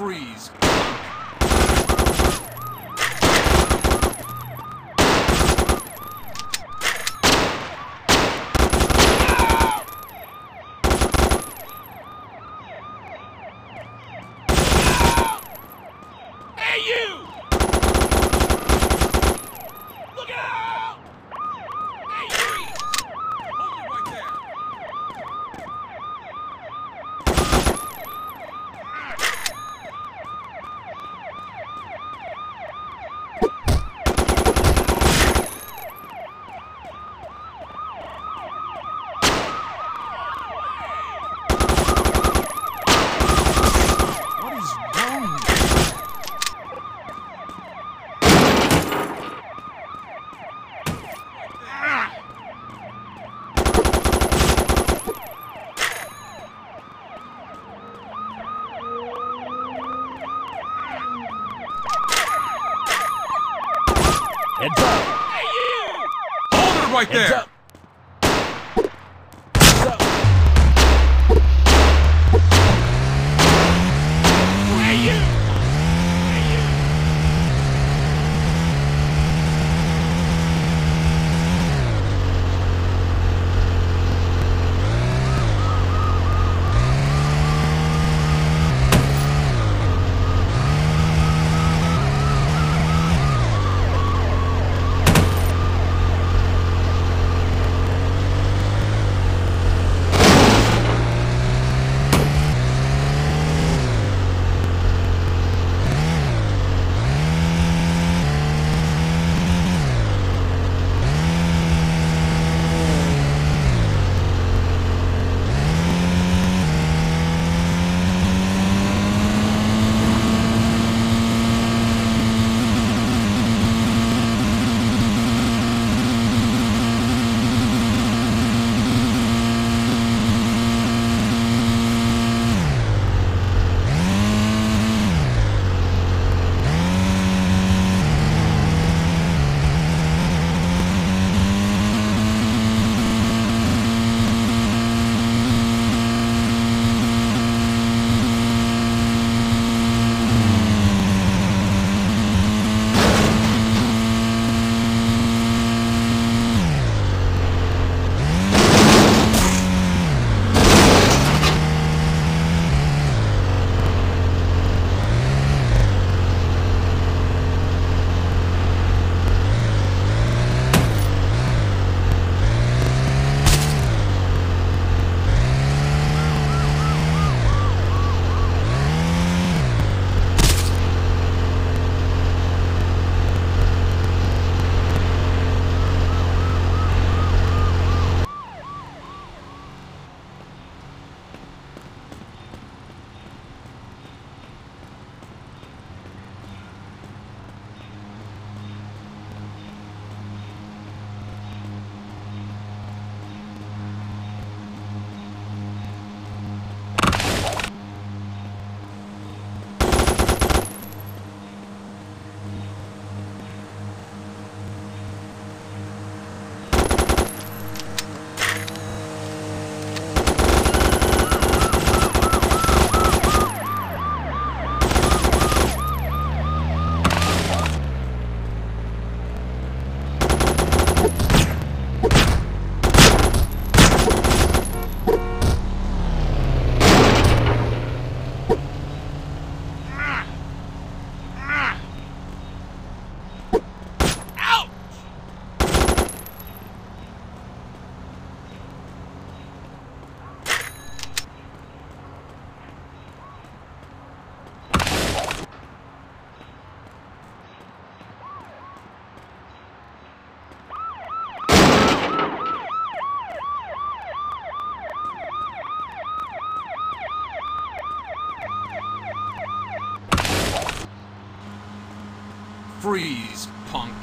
Freeze! Freeze. Hey, you! Look out! Hey, freeze! Hold it right there. What is wrong? Heads up. Hey, you! Hold it right Heads there. up. Freeze, punk.